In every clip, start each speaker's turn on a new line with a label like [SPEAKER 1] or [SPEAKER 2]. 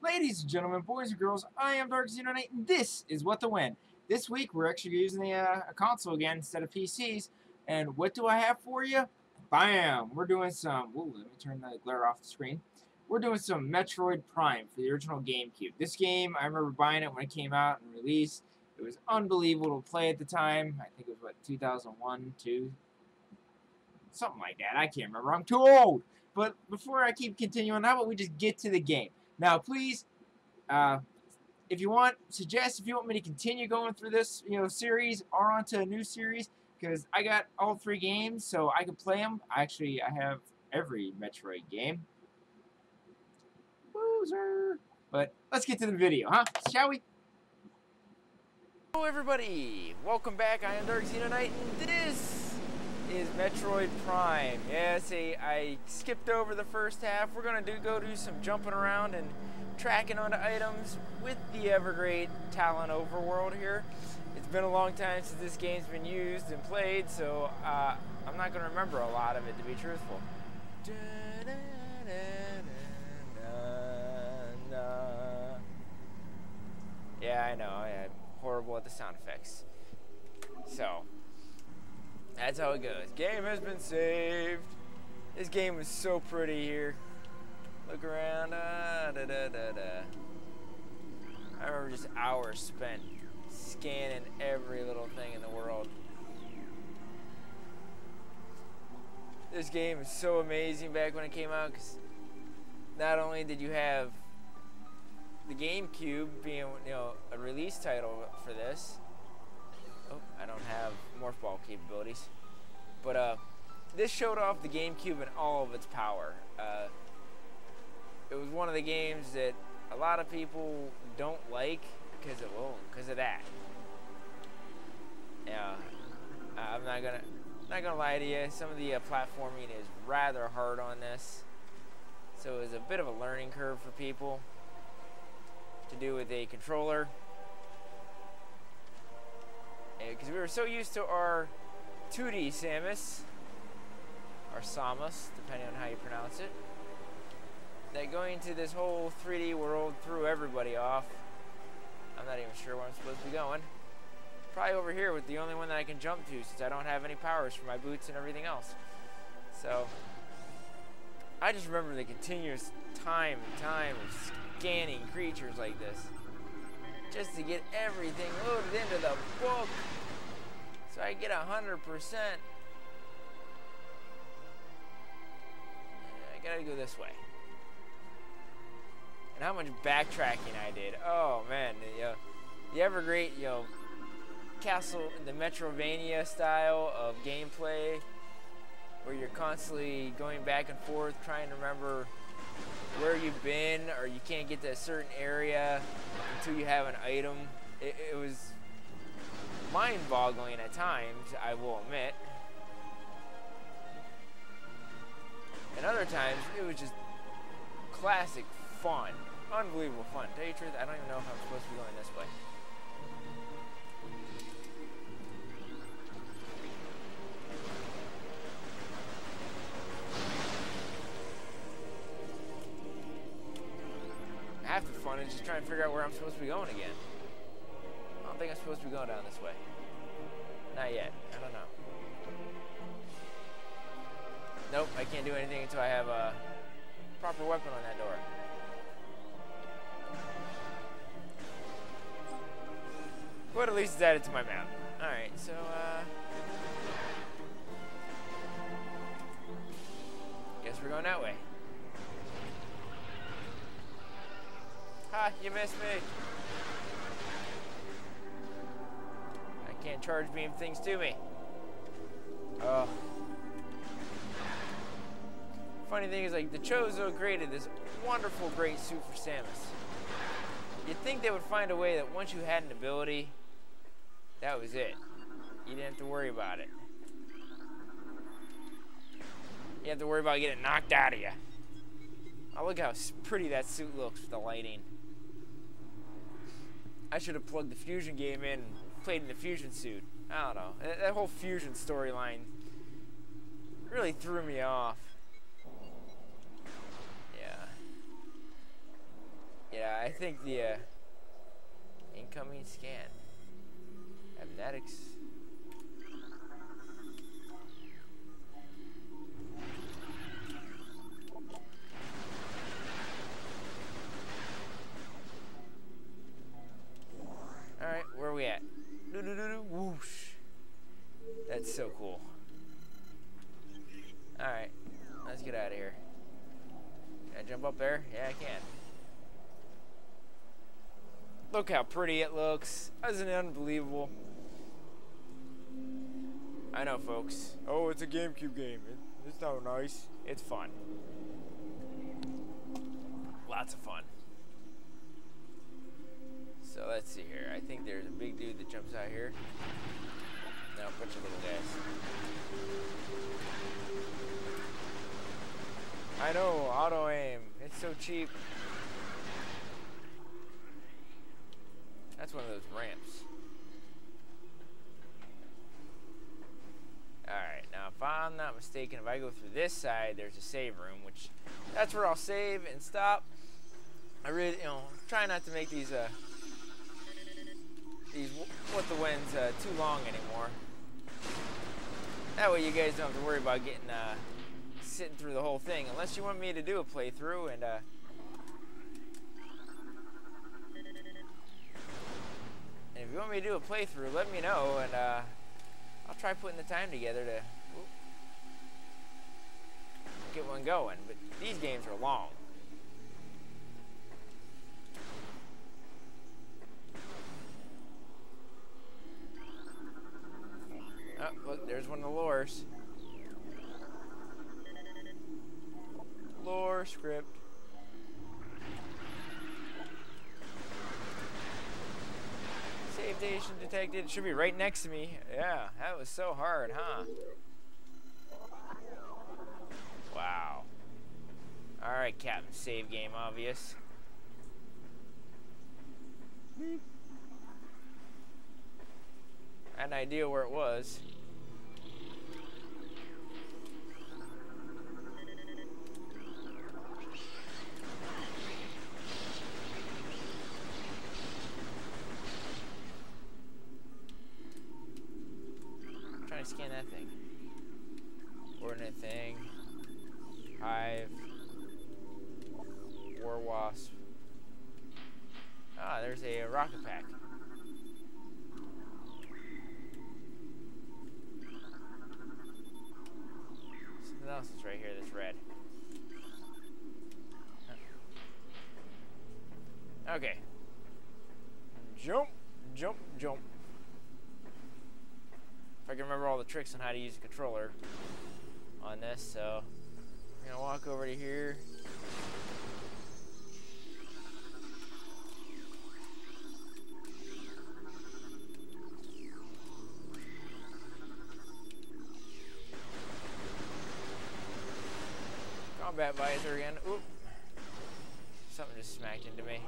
[SPEAKER 1] Ladies and gentlemen, boys and girls, I am Dark Xeno Knight, and this is What the When. This week, we're actually using the uh, a console again instead of PCs. And what do I have for you? Bam! We're doing some... Ooh, let me turn the glare off the screen. We're doing some Metroid Prime for the original GameCube. This game, I remember buying it when it came out and released. It was unbelievable to play at the time. I think it was, what, 2001, 2? Something like that. I can't remember. I'm too old! But before I keep continuing, how about we just get to the game? Now, please, uh, if you want, suggest if you want me to continue going through this, you know, series or onto a new series, because I got all three games, so I can play them. Actually, I have every Metroid game. Loser. But let's get to the video, huh? Shall we? Hello, everybody. Welcome back. I am Dark Xeno Knight, and this is Metroid Prime. Yeah, see, I skipped over the first half. We're gonna do go do some jumping around and tracking onto items with the ever great Tallon Overworld here. It's been a long time since this game's been used and played, so uh, I'm not gonna remember a lot of it to be truthful. Yeah, I know. I'm horrible at the sound effects. So, that's how it goes. Game has been saved. This game was so pretty here. Look around. Ah, da, da, da. I remember just hours spent scanning every little thing in the world. This game is so amazing back when it came out because not only did you have the GameCube being you know a release title for this, Oh, I don't have morph ball capabilities. But uh, this showed off the GameCube in all of its power. Uh, it was one of the games that a lot of people don't like because of well, because of that. Yeah, I'm not gonna not gonna lie to you. Some of the uh, platforming is rather hard on this, so it was a bit of a learning curve for people to do with a controller because we were so used to our 2D Samus, or Samus, depending on how you pronounce it, that going to this whole 3D world threw everybody off. I'm not even sure where I'm supposed to be going. Probably over here with the only one that I can jump to since I don't have any powers for my boots and everything else. So, I just remember the continuous time and time of scanning creatures like this just to get everything loaded into the book so I get a hundred percent. I gotta go this way. And how much backtracking I did. Oh man the, uh, ever great you know castle the Metroidvania style of gameplay where you're constantly going back and forth trying to remember where you've been or you can't get to a certain area until you have an item. It, it was mind-boggling at times, I will admit. And other times, it was just classic fun. Unbelievable fun. To tell you the truth, I don't even know if I'm supposed to be going this way. half the fun is just trying to figure out where I'm supposed to be going again. I don't think I'm supposed to be going down this way. Not yet. I don't know. Nope, I can't do anything until I have a proper weapon on that door. But at least it's added to my map. Alright, so, uh... Guess we're going that way. Ha, you missed me. Can't charge beam things to me. Oh. Funny thing is, like, the Chozo created this wonderful, great suit for Samus. You'd think they would find a way that once you had an ability, that was it. You didn't have to worry about it. You have to worry about getting knocked out of you. Oh, look how pretty that suit looks with the lighting. I should have plugged the fusion game in played in the fusion suit. I don't know. That, whole fusion storyline really threw me off. Yeah. Yeah,
[SPEAKER 2] I think the uh, incoming scan. Amnetics. That's so cool. Alright, let's get out of here. Can I jump up there? Yeah, I can. Look how pretty it looks. Isn't it unbelievable? I know, folks. Oh, it's a GameCube game. It, it's not nice. It's fun. Lots of fun. So let's see here. I think there's a big dude that jumps out here. No, a bunch little. I know, auto aim. It's so cheap. That's one of those ramps. Alright, now if I'm not mistaken, if I go through this side, there's a save room, which that's where I'll save and stop. I really, you know, try not to make these, uh, these what the whens uh, too long anymore. That way you guys don't have to worry about getting, uh, sitting through the whole thing, unless you want me to do a playthrough and, uh, And if you want me to do a playthrough, let me know, and uh, I'll try putting the time together to whoop, get one going. But these games are long. Oh, look, there's one of the lures. Lore script. Save station detected. It should be right next to me. Yeah, that was so hard, huh? Wow. Alright, Captain. Save game, obvious. I had an idea where it was. That thing. Coordinate thing. Hive. War Wasp. Ah, there's a rocket pack. Something else is right here that's red. Okay. Jump, jump, jump. If I can remember all the tricks on how to use a controller on this, so I'm gonna walk over to here. Combat visor again. Oop. Something just smacked into me.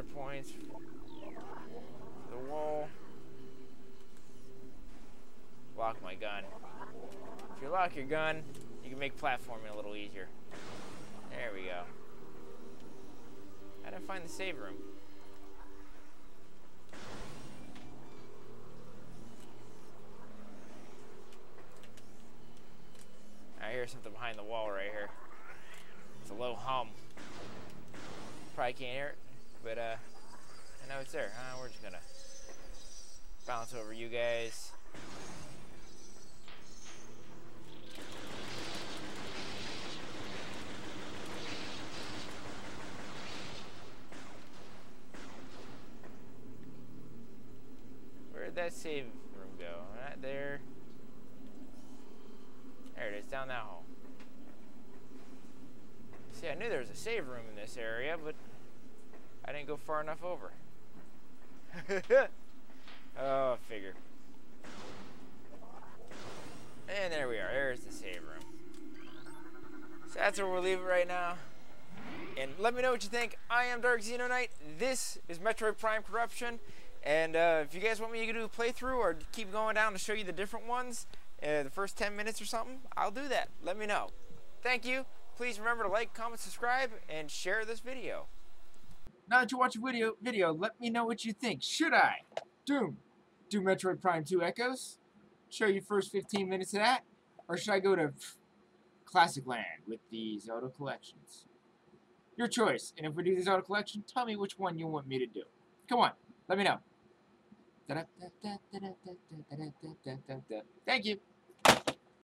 [SPEAKER 2] Another points. The wall. Lock my gun. If you lock your gun, you can make platforming a little easier. There we go. How did I find the save room? I hear something behind the wall right here. It's a low hum. Probably can't hear it, but uh, I know it's there. Uh, we're just gonna bounce over you guys. Where'd that save room go? Right there. There it is, down that hole. See, I knew there was a save room in this area, but I didn't go far enough over. oh, figure. And there we are. There's the save room. So that's where we'll leave it right now. And let me know what you think. I am Dark Xeno Knight. This is Metroid Prime Corruption. And uh, if you guys want me to do a playthrough or keep going down to show you the different ones, uh, the first 10 minutes or something, I'll do that. Let me know. Thank you. Please remember to like, comment, subscribe, and share this video.
[SPEAKER 1] Now that you watch a video, video, let me know what you think. Should I do, do Metroid Prime 2 Echoes? Show you first 15 minutes of that? Or should I go to Classic Land with the Zelda collections? Your choice. And if we do the Zelda collection, tell me which one you want me to do. Come on, let me know. Thank you.